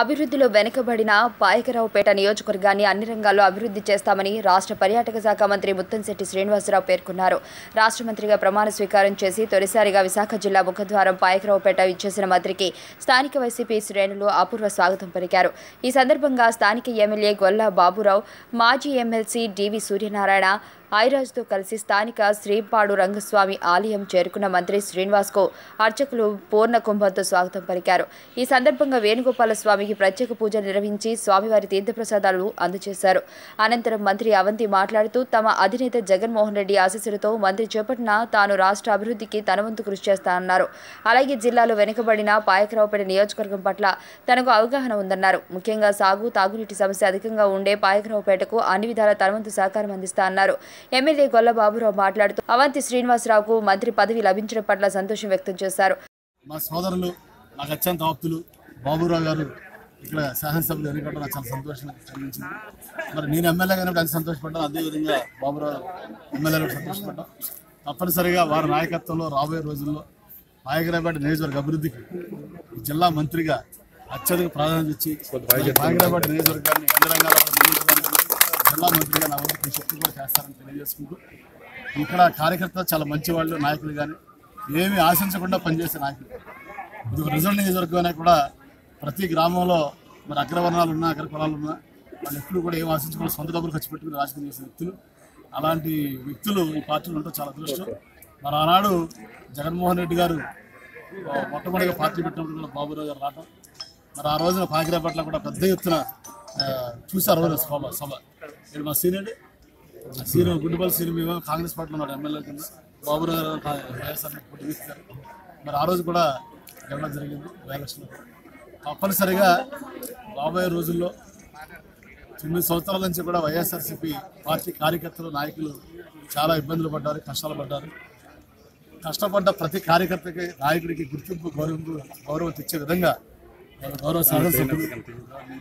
అభివృద్ధిలో వెనుకబడిన పాయకరావుపేట నియోజకవర్గాన్ని అన్ని రంగాల్లో అభివృద్ధి చేస్తామని రాష్ట్ర పర్యాటక శాఖ మంత్రి ముత్తంశెట్టి శ్రీనివాసరావు పేర్కొన్నారు. రాష్ట్ర మంత్రిగా ప్రమాణ స్వీకారం చేసి తొలిసారిగా విశాఖ జిల్లా ముఖద్వారం పాయకరావుపేట ఇచ్చేసిన మంత్రికి స్థానిక వైసీపీ శ్రేణులు అపూర్వ స్వాగతం పలికారు. ఈ సందర్భంగా స్థానిక ఎమ్మెల్యే గొల్ల బాబురావు మాజీ ఎమ్మెల్సీ డివి సూర్యనారాయణ హైరాజ్తో కలిసి స్థానిక శ్రీపాడు రంగస్వామి ఆలయం చేరుకున్న మంత్రి శ్రీనివాస్కు అర్చకులు పూర్ణ కుంభంతో స్వాగతం పలికారు. ఈ సందర్భంగా వేణుగోపాల స్వామికి ప్రత్యేక పూజలు నిర్వహించి స్వామివారి తీర్థప్రసాదాలు అందజేశారు. అనంతరం మంత్రి అవంతి మాట్లాడుతూ తమ అధినేత జగన్మోహన్ రెడ్డి ఆశీస్సులతో మంత్రి చేపట్టిన తాను రాష్ట్ర అభివృద్ధికి తనవంతు కృషి చేస్తానన్నారు. అలాగే జిల్లాలో వెనుకబడిన పాయకరావుపేట నియోజకవర్గం పట్ల తనకు అవగాహన ఉందన్నారు. ముఖ్యంగా సాగు తాగునీటి సమస్య అధికంగా ఉండే పాయకరావుపేటకు అన్ని విధాల తనవంతు సహకారం అందిస్తా అన్నారు ఎమ్మెల్యే గొల్ల బాబురావు మాట్లాడుతూ అవంతి శ్రీనివాసరావుకు మంత్రి పదవి లభించడం పట్ల సంతోషం వ్యక్తం చేశారు. మా సోదరులు నాకు అత్యంత ఆప్తులు బాబురావు గారు ఇక్కడ శాసనసభలో ఎన్నికడం నాకు చాలా సంతోషం కలిగించింది. మరి నేను ఎమ్మెల్యే కానీ అది సంతోషపడ్డాను అదేవిధంగా బాబురావు ఎమ్మెల్యేలు సంతోషపడ్డాం. తప్పనిసరిగా వారి నాయకత్వంలో రాబోయే రోజుల్లో నాయకరాబాద్ నియోజకవర్గ అభివృద్ధికి జిల్లా మంత్రిగా అత్యధిక ప్రాధాన్యత ఇచ్చి నాయకరాబాద్ నియోజకవర్గాన్ని అన్ని రంగాల్లో జిల్లా మంత్రిగా నా వంతు కృషి కూడా చేస్తారని తెలియజేసుకుంటూ ఇక్కడ కార్యకర్తలు చాలా మంచి వాళ్ళు నాయకులు కానీ ఏమీ ఆశించకుండా పనిచేసే నాయకులు. ఇది ఒక రిజల్ట్ నియోజకవర్గం కూడా ప్రతి గ్రామంలో మరి అగ్రవర్ణాలు ఉన్నా అగ్ర పొలాలు ఉన్నా వాళ్ళు ఎప్పుడు కూడా ఏం ఆశించకుండా సొంత డబ్బులు ఖర్చు పెట్టుకుని రాజకీయం చేసిన వ్యక్తులు. అలాంటి వ్యక్తులు ఈ పార్టీలో ఉంటే చాలా అదృష్టం. మరి ఆనాడు జగన్మోహన్ రెడ్డి గారు మొట్టమొదటిగా పార్టీ పెట్టినప్పుడు కూడా బాబురావు గారు రావటం. మరి ఆ రోజున పాకిరాపట్ల కూడా పెద్ద ఎత్తున చూశారు సభ సభ. ఇక్కడ మా సీనియర్ సీనియర్ గుండుపల్లి సీనియర్ మేము కాంగ్రెస్ పార్టీలో ఉన్నాడు ఎమ్మెల్యే కింద. బాబురావు గారు వైఎస్ఆర్ పోటీ తీస్తారు మరి ఆ రోజు కూడా గెలవడం జరిగింది. ఎలక్షన్లో తప్పనిసరిగా రాబోయే రోజుల్లో తొమ్మిది సంవత్సరాల నుంచి కూడా వైఎస్ఆర్సీపీ పార్టీ కార్యకర్తలు నాయకులు చాలా ఇబ్బందులు పడ్డారు కష్టాలు పడ్డారు. కష్టపడ్డ ప్రతి కార్యకర్తకి నాయకుడికి గుర్తింపు గౌరవం గౌరవం తెచ్చే విధంగా గౌరవ సాధన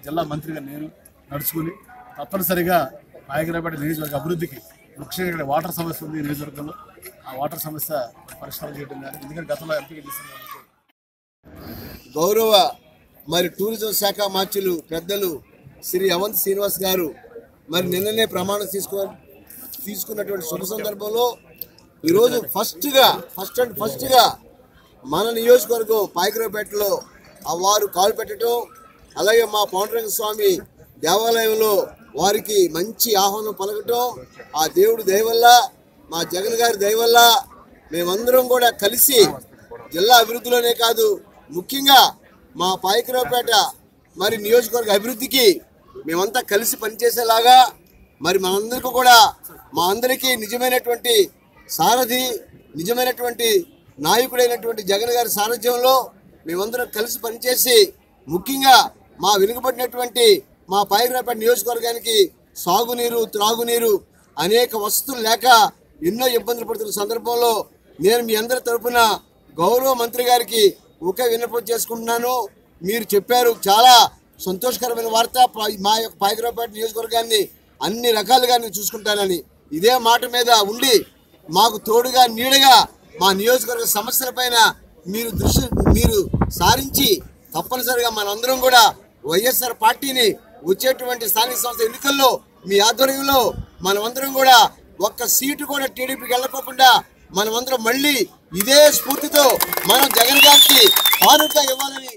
జిల్లా మంత్రిగా నేను నడుచుకుని తప్పనిసరిగా నాయకరాపేట నియోజకవర్గ అభివృద్ధికి ముఖ్యంగా ఇక్కడ వాటర్ సమస్య ఉంది నియోజకవర్గంలో. ఆ వాటర్ సమస్య పరిష్కారం చేయడం కానీ ఎందుకంటే గతంలో ఎంపిక చేసిన గౌరవ మరి టూరిజం శాఖ మార్చులు పెద్దలు శ్రీ అవంత్ శ్రీనివాస్ గారు మరి నిన్ననే ప్రమాణం తీసుకో తీసుకున్నటువంటి శుభ సందర్భంలో ఈరోజు ఫస్ట్గా ఫస్ట్ అండ్ ఫస్ట్గా మన నియోజకవర్గం పాయకరావుపేటలో ఆ వారు కాలు పెట్టడం అలాగే మా పౌండరంగ స్వామి దేవాలయంలో వారికి మంచి ఆహ్వానం పలకటం ఆ దేవుడు దయవల్ల మా జగన్ గారి దయవల్ల మేమందరం కూడా కలిసి జిల్లా అభివృద్ధిలోనే కాదు ముఖ్యంగా మా పాయకరావుపేట మరి నియోజకవర్గ అభివృద్ధికి మేమంతా కలిసి పనిచేసేలాగా మరి మనందరికీ కూడా మా అందరికీ నిజమైనటువంటి సారథి నిజమైనటువంటి నాయకుడైనటువంటి జగన్ గారి సారథ్యంలో మేమందరం కలిసి పనిచేసి ముఖ్యంగా మా వెనుకబడినటువంటి మా పాయకరావుపేట నియోజకవర్గానికి సాగునీరు త్రాగునీరు అనేక వసతులు లేక ఎన్నో ఇబ్బందులు పడుతున్న సందర్భంలో నేను మీ అందరి తరఫున గౌరవ మంత్రి గారికి ఒకే విన్నపం చేసుకుంటున్నాను. మీరు చెప్పారు చాలా సంతోషకరమైన వార్త. మా యొక్క పాయకరావుపేట నియోజకవర్గాన్ని అన్ని రకాలుగా నేను చూసుకుంటానని. ఇదే మాట మీద ఉండి మాకు తోడుగా నీడగా మా నియోజకవర్గ సమస్యలపైన మీరు దృష్టి మీరు సారించి తప్పనిసరిగా మనందరం కూడా వైఎస్ఆర్ పార్టీని వచ్చేటువంటి స్థానిక సంస్థ ఎన్నికల్లో మీ ఆధ్వర్యంలో మనమందరం కూడా ఒక్క సీటు కూడా టీడీపీకి వెళ్ళకోకుండా మనమందరం మళ్ళీ ఇదే స్ఫూర్తితో మనం జగన్ గారికి కానుక ఇవ్వాలని